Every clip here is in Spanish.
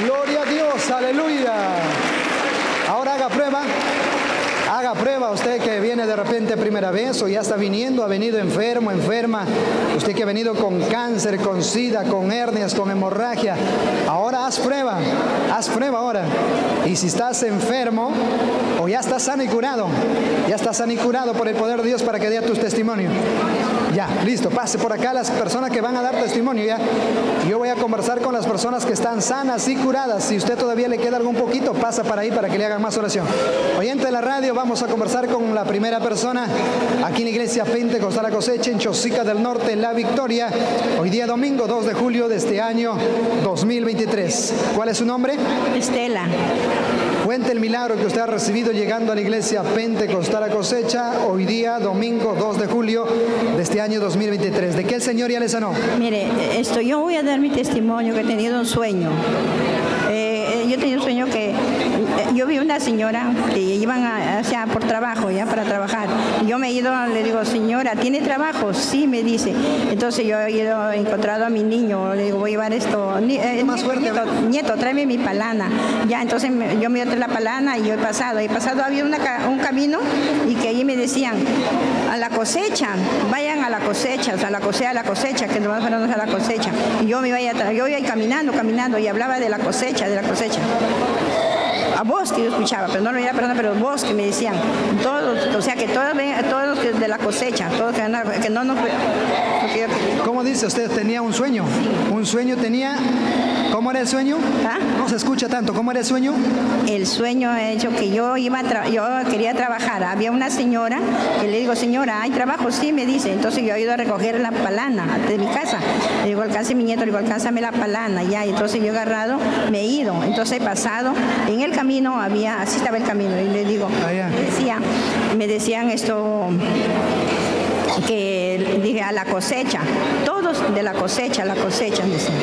Gloria a Dios, aleluya. Ahora haga prueba. Haga prueba usted que viene de repente primera vez o ya está viniendo, ha venido enfermo, enferma. Usted que ha venido con cáncer, con sida, con hernias, con hemorragia. Ahora haz prueba, haz prueba ahora. Y si estás enfermo o ya estás sano y curado, ya estás sano y curado por el poder de Dios para que dé tu testimonio. Ya, listo, pase por acá las personas que van a dar testimonio ya. Yo voy a conversar con las personas que están sanas y curadas. Si usted todavía le queda algún poquito, pasa para ahí para que le hagan más oración. Oyente de la radio, vamos a conversar con la primera persona aquí en la iglesia Pentecostal La Cosecha en Chosica del Norte, La Victoria. Hoy día domingo 2 de julio de este año 2023. ¿Cuál es su nombre? Estela. Cuente el milagro que usted ha recibido llegando a la iglesia Pentecostal La Cosecha hoy día domingo 2 de julio de este año 2023. ¿De qué el Señor ya le sanó? Mire, esto, yo voy a dar mi testimonio que he tenido un sueño. Eh, eh, yo he tenido un sueño que yo vi una señora que iban a, o sea, por trabajo, ya para trabajar. Yo me he ido, le digo, señora, ¿tiene trabajo? Sí, me dice. Entonces yo he ido, he encontrado a mi niño, le digo, voy a llevar esto. Ni- eh, Más nieto, nieto, tráeme mi palana. Ya, entonces yo me traer la palana y yo he pasado. He pasado, había una un camino y que allí me decían, a la cosecha, vayan a la cosecha, o sea, a la cosecha, a la cosecha, que nos vamos a la cosecha. Y yo me iba, a yo iba caminando, caminando y hablaba de la cosecha, de la cosecha. A vos que yo escuchaba, pero no lo era persona, pero vos que me decían, todos, o sea, que todos, todos los que de la cosecha, todos que, que no nos... porque yo- ¿Cómo dice usted? Tenía un sueño. Un sueño tenía. ¿Cómo era el sueño? ¿Ah? No se escucha tanto. ¿Cómo era el sueño? el sueño hecho que yo iba a yo quería trabajar. Había una señora que le digo, señora, ¿hay trabajo? Sí, me dice. Entonces yo he ido a recoger la palana de mi casa. Le digo, alcance mi nieto, le digo, alcánzame la palana. Ya, entonces yo he agarrado, me he ido. Entonces he pasado. En el camino había, así estaba el camino. Y le digo, Ah, decía, me decían esto que dije a la cosecha, todos de la cosecha, la cosecha, me decían.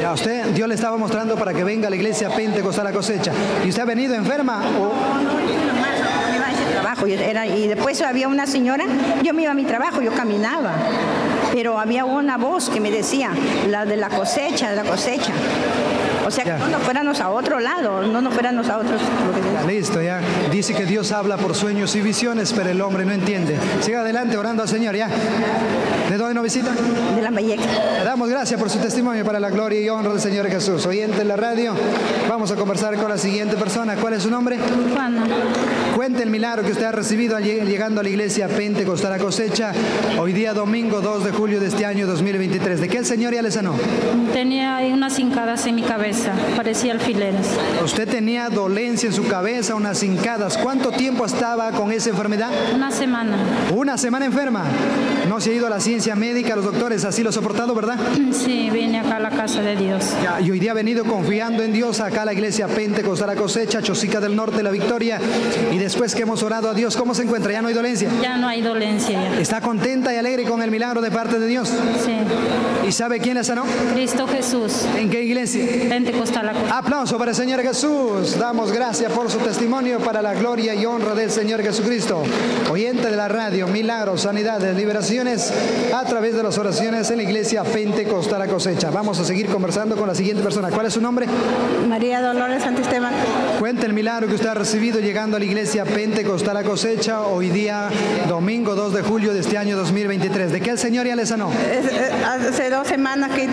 Ya usted, Dios le estaba mostrando para que venga a la iglesia Pentecostal a la cosecha. ¿Y usted ha venido enferma? o- a trabajo yo era- y después había una señora, yo me iba a mi trabajo, yo caminaba, pero había una voz que me decía, la de la cosecha, de la cosecha. O sea, Ya. que no nos fuéramos a otro lado, no nos fuéramos a otros. Ya, listo, ya. Dice que Dios habla por sueños y visiones, pero el hombre no entiende. Siga adelante orando al Señor, ya. ¿De dónde nos visita? De la Valleca. Le damos gracias por su testimonio para la gloria y honra del Señor Jesús. Oyente en la radio, vamos a conversar con la siguiente persona. ¿Cuál es su nombre? Juana, Cuente el milagro que usted ha recibido al lleg- llegando a la iglesia Pentecostal a cosecha hoy día domingo 2 de julio de este año 2023. ¿De qué el Señor ya le sanó? tenía ahí unas hincadas en mi cabeza, parecía alfileres. Usted tenía dolencia en su cabeza, unas hincadas. ¿Cuánto tiempo estaba con esa enfermedad? Una semana. Una semana enferma. No se ha ido a la ciencia médica, los doctores así lo han soportado, ¿verdad? Sí, vine acá a la casa de Dios. Ya, y hoy día ha venido confiando en Dios acá a la iglesia Pentecostal a cosecha, Chosica del Norte, La Victoria. Y después que hemos orado a Dios, ¿cómo se encuentra? ¿Ya no hay dolencia? Ya no hay dolencia ya. ¿Está contenta y alegre con el milagro de parte de Dios? Sí. ¿Y sabe quién le sanó? Cristo Jesús, ¿En qué iglesia? Pentecostal. Aplauso para el Señor Jesús. Damos gracias por su testimonio para la gloria y honra del Señor Jesucristo. Oyente de la radio, milagros, sanidades, liberaciones a través de las oraciones en la iglesia Pentecostal a cosecha. Vamos a seguir conversando con la siguiente persona. ¿Cuál es su nombre? María Dolores Santisteban. Cuenta el milagro que usted ha recibido llegando a la iglesia Pentecostal a cosecha hoy día, domingo 2 de julio de este año 2023. ¿De qué el Señor ya le sanó? Hace dos semanas que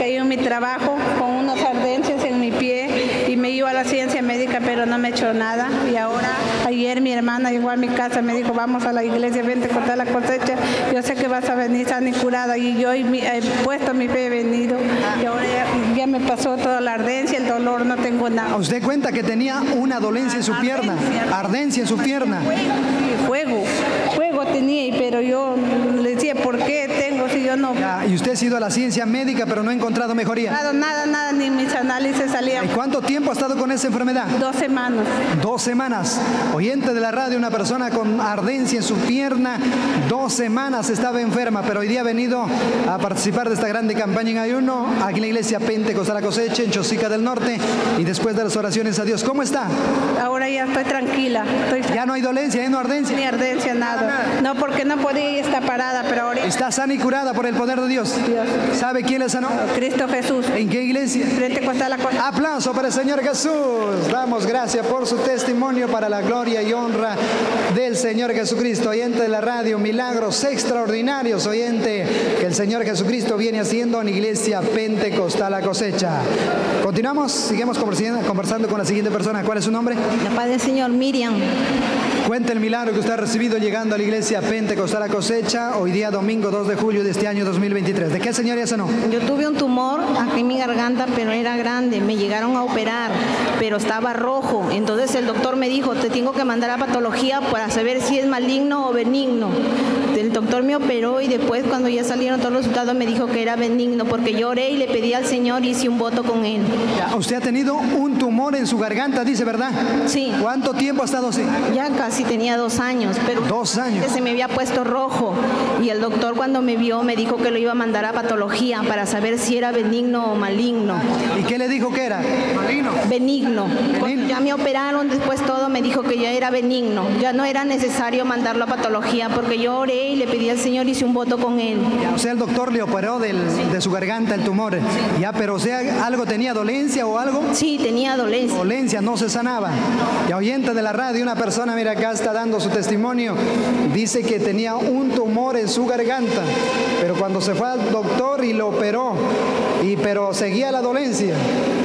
caído en mi trabajo con unas la ciencia médica pero no me he hecho nada. Y ahora ayer mi hermana llegó a mi casa me dijo vamos a la iglesia vente a cortar la cosecha. Yo sé que vas a venir sana y curada y yo he puesto mi fe he venido. Y ahora ya, ya me pasó toda la ardencia el dolor no tengo nada. Usted cuenta que tenía una dolencia en su pierna, ardencia en su pierna. fuego fuego tenía y- pero yo le decía por qué yo no Ya, Y usted ha ido a la ciencia médica, pero no ha encontrado mejoría. Nada, nada, nada, ni mis análisis salían. ¿Y cuánto tiempo ha estado con esa enfermedad? Dos semanas. Dos semanas. Oyente de la radio, una persona con ardencia en su pierna, dos semanas estaba enferma, pero hoy día ha venido a participar de esta grande campaña en ayuno aquí en la iglesia Pentecostal La Cosecha, en Chosica del Norte, y después de las oraciones a Dios. ¿Cómo está? Ahora ya estoy tranquila. Estoy Ya no hay dolencia, ya no ardencia. ni ardencia, nada. No, porque no podía estar parada, pero ahora Está sana y curada por el poder de Dios. Dios. ¿Sabe quién le sanó? Cristo Jesús. ¿En qué iglesia? Frente a la cosa. Aplauso para el Señor Jesús. Damos gracias por su testimonio para la gloria y honra del Señor Jesucristo. Oyente de la radio, milagros extraordinarios, oyente que el Señor Jesucristo viene haciendo en Iglesia Pentecostal a cosecha. Continuamos, seguimos conversando, con la siguiente persona. ¿Cuál es su nombre? La paz del Señor, Miriam. Cuenta el milagro que usted ha recibido llegando a la iglesia Pentecostal a cosecha hoy día domingo 2 de julio de este año 2023. ¿De qué señor ya sanó? Yo tuve un tumor aquí en mi garganta, pero era grande. Me llegaron a operar, pero estaba rojo. Entonces el doctor me dijo, te tengo que mandar a patología para saber si es maligno o benigno. El doctor me operó y después cuando ya salieron todos los resultados me dijo que era benigno porque yo oré y le pedí al Señor y hice un voto con él. Ya, Usted ha tenido un tumor en su garganta, dice, ¿verdad? Sí. ¿Cuánto tiempo ha estado así? Ya casi tenía dos años, pero Dos años. que se me había puesto rojo y el doctor cuando me vio me dijo que lo iba a mandar a patología para saber si era benigno o maligno. ¿Y qué le dijo que era? Maligno. Benigno. Cuando Benigno. ya me operaron, después todo me dijo que ya era benigno. Ya no era necesario mandarlo a patología porque yo oré y le pedí al Señor y hice un voto con él. O sea, el doctor le operó del- de su garganta el tumor. Ya, pero o sea, algo tenía dolencia o algo. Sí, tenía dolencia. Dolencia, no se sanaba. Y oyente de la radio, una persona, mira acá está dando su testimonio, dice que tenía un tumor en su garganta, pero cuando se fue al doctor y lo operó, y, pero seguía la dolencia,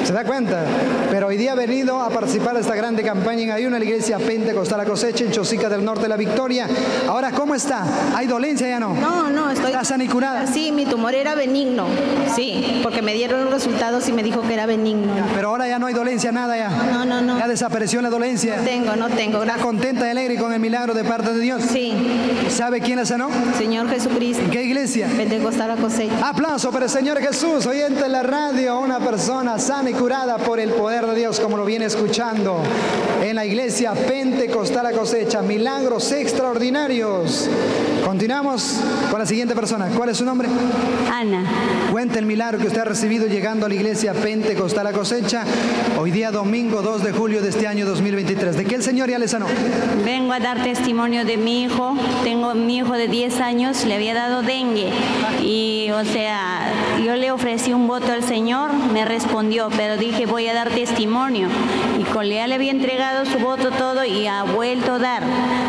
¿se da cuenta? Pero hoy día ha venido a participar de esta grande campaña en Ayuna, la iglesia Pentecostal a cosecha en Chosica del Norte la Victoria. Ahora, ¿cómo está? ¿Hay dolencia ya no? No, no, estoy... ¿Está sana y curada? Sí, mi tumor era benigno. Sí, porque me dieron los resultados y me dijo que era benigno. Pero ahora ya no hay dolencia, nada ya. No, no, no. Ya desapareció la dolencia. Tengo, no tengo. ¿Está Gracias. contenta y alegre con el milagro de parte de Dios? Sí, ¿Sabe quién la sanó? Señor Jesucristo. ¿En qué iglesia? Pentecostal a cosecha. Aplauso para el Señor Jesús, oyente en la radio, una persona sana y curada por el poder de Dios, como lo viene escuchando en la iglesia Pentecostal a cosecha, milagros extraordinarios. Continuamos con la siguiente persona. ¿Cuál es su nombre? Ana, Cuenta el milagro que usted ha recibido llegando a la iglesia Pentecostal a cosecha, hoy día domingo 2 de julio de este año 2023. ¿De qué el Señor ya le sanó? vengo a dar testimonio de mi hijo. Tengo mi hijo de 10 años, le había dado dengue. Y, o sea, yo le ofrecí un voto al Señor, me respondió, pero dije, voy a dar testimonio. Y con ya le había entregado su voto todo y ha vuelto a dar.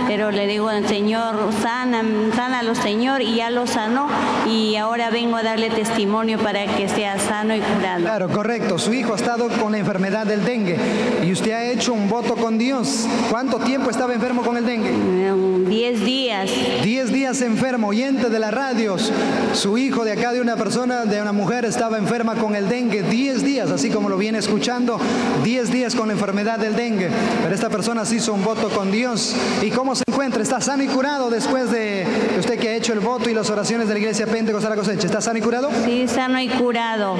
Pero le digo al Señor, sana, sánalo, Señor, y ya lo sanó. Y ahora vengo a darle testimonio para que sea sano y curado. Claro, correcto. Su hijo ha estado con la enfermedad del dengue y usted ha hecho un voto con Dios. ¿Cuánto tiempo estaba enfermo con el dengue? Mm, 10 días. Diez días enfermo, oyente de las radios. Su hijo de acá, de una persona, de una mujer, estaba enferma con el dengue. Diez días, así como lo viene escuchando. Diez días con la enfermedad del dengue. Pero esta persona se hizo un voto con Dios. ¿Y cómo se encuentra? ¿Está sano y curado después de usted que ha hecho el voto y las oraciones de la iglesia Pentecostal a cosecha? ¿Está sano y curado? Sí, sano y curado.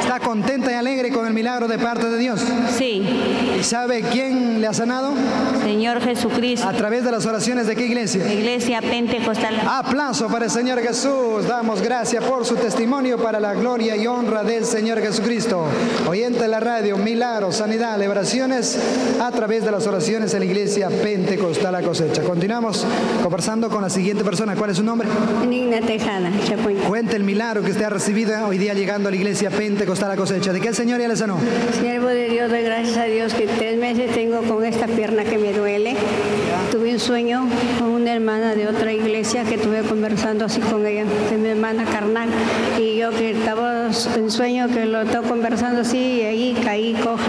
¿Está contenta y alegre con el milagro de parte de Dios? Sí, ¿Y sabe quién le ha sanado? Señor Jesucristo. A través de las oraciones de qué iglesia? Iglesia Pentecostal. Aplauso para el Señor Jesús. Damos gracias por su testimonio para la gloria y honra del Señor Jesucristo. Oyente de la radio, milagros, sanidad, liberaciones a través de las oraciones en la iglesia Pentecostal a cosecha. Continuamos conversando con la siguiente persona. ¿Cuál es su nombre? Benigna Tejada. Cuente el milagro que usted ha recibido hoy día llegando a la iglesia Pentecostal a cosecha. ¿De qué el Señor ya le sanó? Siervo de Dios, doy gracias a Dios que tres meses tengo con esta pierna que me duele. Tuve un sueño con una hermana de otra iglesia que estuve conversando así con ella, de mi hermana carnal. Y yo que estaba en sueño que lo estaba conversando así y ahí caí coja.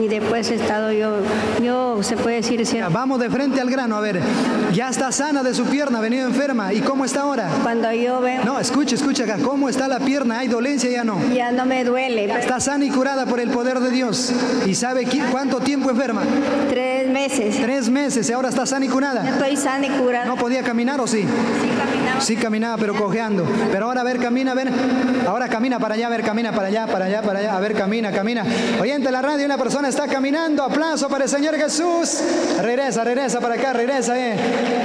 Y después he estado yo, yo se puede decir, siervo, Vamos de frente al grano. A ver, ya está sana de su pierna, ha venido enferma. ¿Y cómo está ahora? cuando yo veo, No, escuche, escuche acá. ¿Cómo está la pierna? ¿Hay dolencia ya no? ya no me duele. Está sana y curada por el poder de Dios. ¿Y sabe cuánto tiempo enferma? Tres meses. Tres meses y ahora está sana y curada. Estoy sana y curada. ¿No podía caminar o sí? Sí, caminaba. Sí caminaba, pero cojeando. Pero ahora a ver, camina, a ver. Ahora camina para allá, a ver, camina para allá, para allá, para allá. A ver, camina, camina. Oyente la radio, una persona está caminando. Aplauso para el Señor Jesús. Regresa, regresa para acá, regresa. Eh.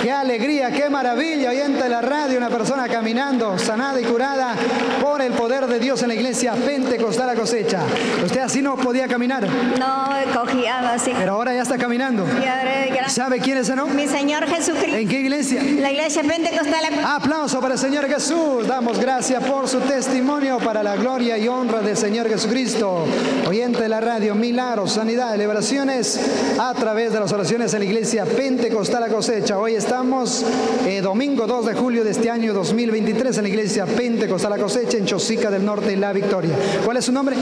Qué alegría, qué maravilla. Oyente la radio, una persona caminando, sanada y curada por el poder de Dios en la iglesia Pentecostal a cosecha. Usted así no podía caminar, No, cogía así. pero ahora ya está caminando. Gracias. ¿Sabe quién es ese no? Mi Señor Jesucristo. ¿En qué iglesia? La iglesia pentecostal. Aplauso para el Señor Jesús. Damos gracias por su testimonio para la gloria y honra del Señor Jesucristo. Oyente de la radio, milagros, sanidad, liberaciones a través de las oraciones en la iglesia Pentecostal a cosecha. Hoy estamos eh, domingo 2 de julio de este año 2023 en la iglesia Pentecostal a cosecha en Chosica del Norte, La Victoria. ¿Cuál es su nombre?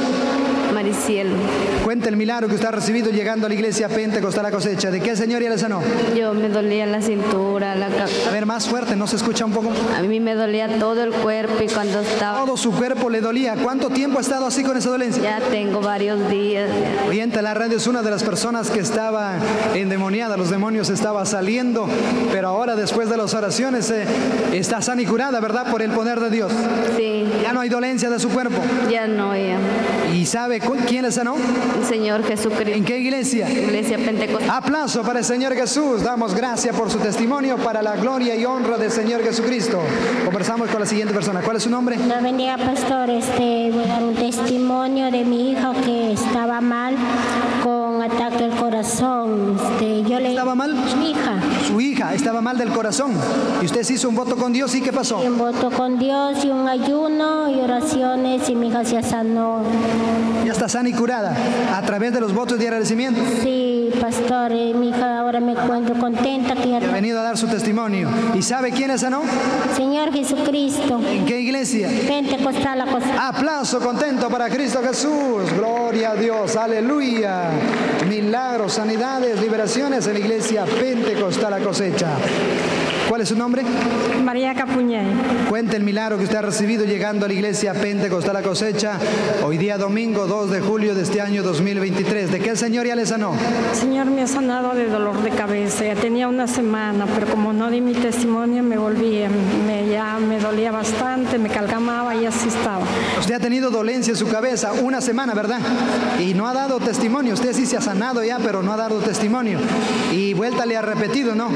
Maricielo. Cuenta el milagro que usted ha recibido llegando a la iglesia Pentecostal a cosecha. ¿De qué Señor ya le sanó? Yo me dolía la cintura, la ver, más fuerte, no se escucha un poco. A mí me dolía todo el cuerpo y cuando estaba... Todo su cuerpo le dolía. ¿Cuánto tiempo ha estado así con esa dolencia? Ya tengo varios días. Oyente, la radio es una de las personas que estaba endemoniada, los demonios estaba saliendo, pero ahora después de las oraciones eh, está sana y curada, ¿verdad? Por el poder de Dios. Sí. Ya no hay dolencia de su cuerpo. Ya no, ya. ¿Y sabe quién le sanó? El Señor Jesucristo. ¿En qué iglesia? Iglesia Pentecostal. Aplauso para el Señor Jesús. Damos gracias por su testimonio para la gloria y honra del Señor Jesucristo. Conversamos con la siguiente persona. ¿Cuál es su nombre? Dios bendiga, pastor. Este, voy a dar un testimonio de mi hija que estaba mal con ataque al corazón. Este, yo le ¿Estaba mal? Su hija. Su hija estaba mal del corazón. ¿Y usted se hizo un voto con Dios y qué pasó? Un voto con Dios y un ayuno y oraciones y mi hija se sanó. Ya está sana y curada a través de los votos de agradecimiento. Sí, pastor. eh, mi hija ahora me encuentro contenta que ya Ha venido a dar su testimonio. ¿Y sabe quién le sanó? Señor Jesucristo. ¿En qué iglesia? Pentecostal. Aplauso contento para Cristo Jesús. Gloria a Dios. Aleluya. Milagros, sanidades, liberaciones en la iglesia Pentecostal a cosecha. ¿Cuál es su nombre? María Capuñay. Cuente el milagro que usted ha recibido llegando a la iglesia Pentecostal a cosecha. Hoy día domingo 2 de julio de este año 2023. ¿De qué el Señor ya le sanó? El Señor me ha sanado de dolor de cabeza. Ya tenía una semana, pero como no di mi testimonio, me volví. Me, ya me dolía bastante, me calgamaba y así estaba. Usted ha tenido dolencia en su cabeza una semana, ¿verdad? Y no ha dado testimonio. Usted sí se ha sanado ya, pero no ha dado testimonio. Y vuelta le ha repetido, ¿no?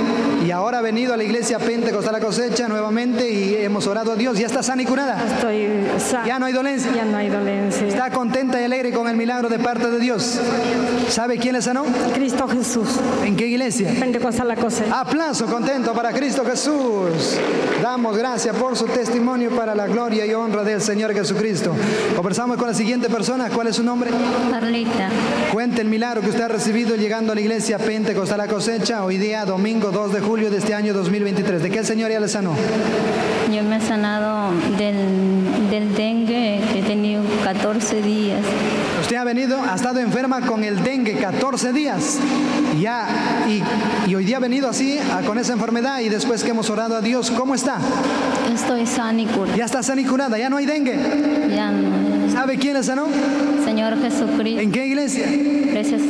Y ahora ha venido a la iglesia Pentecostal a cosecha nuevamente y hemos orado a Dios. ¿Ya está sana y curada? Estoy sana. ¿Ya no hay dolencia? Ya no hay dolencia. ¿Está contenta y alegre con el milagro de parte de Dios? ¿Sabe quién le sanó? Cristo Jesús. ¿En qué iglesia? Pentecostal a cosecha. Aplauso contento para Cristo Jesús. Damos gracias por su testimonio para la gloria y honra del Señor Jesucristo. Conversamos con la siguiente persona. ¿Cuál es su nombre? Carlita. Cuente el milagro que usted ha recibido llegando a la iglesia Pentecostal a cosecha hoy día, domingo 2 de julio de este año 2023. ¿De qué el Señor ya le sanó? Yo me he sanado del, del dengue que he tenido 14 días. Usted ha venido, ha estado enferma con el dengue 14 días. Ya, y, y hoy día ha venido así, a- con esa enfermedad, y después que hemos orado a Dios, ¿cómo está? Estoy sana y curada. Ya está sana y curada, ya no hay dengue. Ya no. ¿Sabe quién le sanó? Señor Jesucristo. ¿En qué iglesia? Gracias,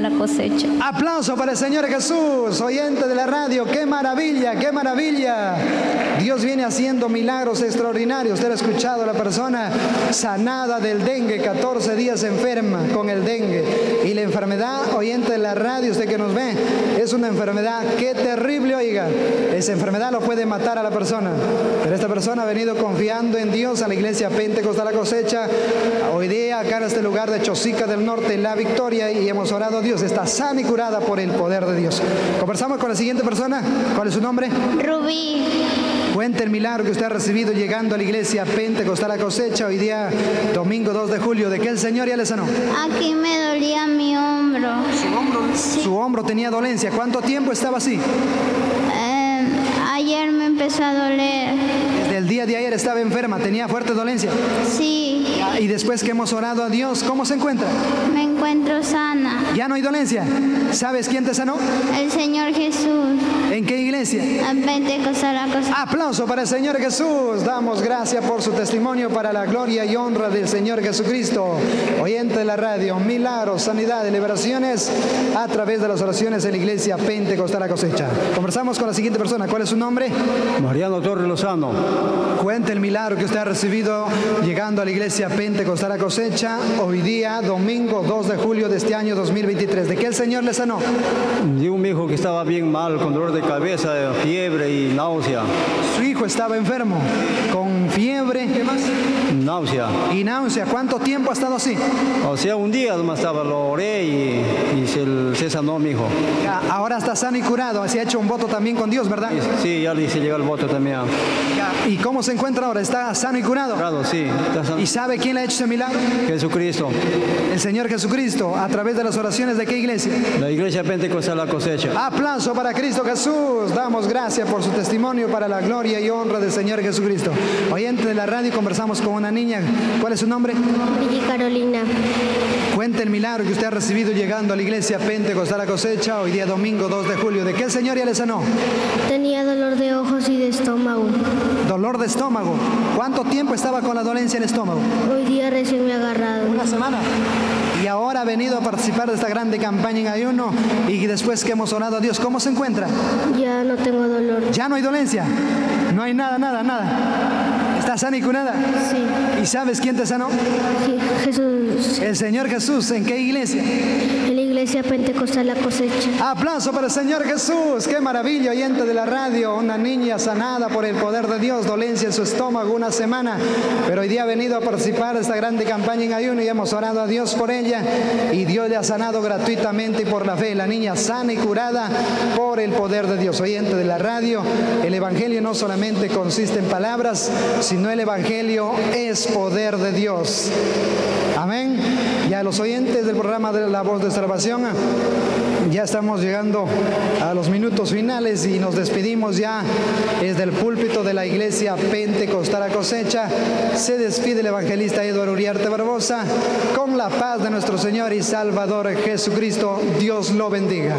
La cosecha. Aplauso para el Señor Jesús, oyente de la radio. ¡Qué maravilla, qué maravilla! Dios viene haciendo milagros extraordinarios. Usted ha escuchado a la persona sanada del dengue, 14 días enferma con el dengue. Y la enfermedad, oyente de la radio, usted que nos ve, es una enfermedad, qué terrible, oiga. Esa enfermedad lo puede matar a la persona. Pero esta persona ha venido confiando en Dios a la iglesia Pentecostal la cosecha. Hoy día acá en este lugar de Chosica del Norte, La Victoria, y hemos orado a Dios. Está sana y curada por el poder de Dios. Conversamos con la siguiente persona. ¿Cuál es su nombre? Rubí. Cuente el milagro que usted ha recibido llegando a la iglesia Pentecostal a cosecha hoy día, domingo 2 de julio. ¿De qué el Señor ya le sanó? Aquí me dolía mi hombro. Su hombro tenía dolencia. ¿Cuánto tiempo estaba así? Eh, ayer me empezó a doler. Desde el día de ayer estaba enferma, tenía fuerte dolencia. Sí, Y después que hemos orado a Dios, ¿cómo se encuentra? me encuentro sana. Ya no hay dolencia. ¿Sabes quién te sanó? El Señor Jesús. ¿En qué iglesia? A Pentecostal la cosa. Aplauso para el Señor Jesús. Damos gracias por su testimonio para la gloria y honra del Señor Jesucristo. Oyente de la radio, milagros, sanidad, liberaciones a través de las oraciones de la iglesia Pentecostal a cosecha. Conversamos con la siguiente persona. ¿Cuál es su nombre? Mariano Torres Lozano. Cuente el milagro que usted ha recibido llegando a la iglesia Pentecostal Pentecostal a cosecha, hoy día, domingo 2 de julio de este año 2023. ¿De qué el Señor le sanó? De un hijo que estaba bien mal, con dolor de cabeza, fiebre y náusea. Su hijo estaba enfermo, con fiebre, ¿qué más? Náusea. Y náusea, ¿cuánto tiempo ha estado así? O sea, un día nomás estaba, lo oré y, y se, se sanó mi hijo. Ya, ahora está sano y curado, así ha hecho un voto también con Dios, ¿verdad? Sí, ya le hice llegar el voto también. ¿Y cómo se encuentra ahora? ¿Está sano y curado? Curado, sí. está. ¿Y sabe quién le ha hecho ese milagro? Jesucristo. El Señor Jesucristo, a través de las oraciones de qué iglesia? La iglesia Pentecostal la cosecha. Aplauso para Cristo Jesús. Damos gracias por su testimonio para la gloria y honra del Señor Jesucristo. Oyente de la radio, conversamos con una niña. ¿Cuál es su nombre? Vicky Carolina. Cuente el milagro que usted ha recibido llegando a la iglesia Pentecostal a cosecha hoy día domingo 2 de julio. ¿De qué el Señor ya le sanó? Tenía dolor de ojos y de estómago. Dolor de estómago. ¿Cuánto tiempo estaba con la dolencia en el estómago? Hoy día recién me ha agarrado. Una semana. Y ahora ha venido a participar de esta grande campaña en ayuno y después que hemos orado a Dios, ¿cómo se encuentra? Ya no tengo dolor. Ya no hay dolencia. No hay nada, nada, nada. ¿Estás sana y curada? Sí. ¿Y sabes quién te sanó? Sí, Jesús. El Señor Jesús. ¿En qué iglesia? En la iglesia Pentecostal la cosecha. Aplauso para el Señor Jesús. Qué maravilla, oyente de la radio. Una niña sanada por el poder de Dios, dolencia en su estómago una semana. Pero hoy día ha venido a participar de esta grande campaña en ayuno y hemos orado a Dios por ella. Y Dios le ha sanado gratuitamente y por la fe. La niña sana y curada por el poder de Dios. Oyente de la radio, el Evangelio no solamente consiste en palabras, sino el Evangelio es poder de Dios. Amén. Y a los oyentes del programa de La Voz de Salvación, ya estamos llegando a los minutos finales y nos despedimos ya desde el púlpito de la iglesia Pentecostal a cosecha. Se despide el evangelista Eduardo Uriarte Barbosa con la paz de nuestro Señor y Salvador Jesucristo. Dios lo bendiga.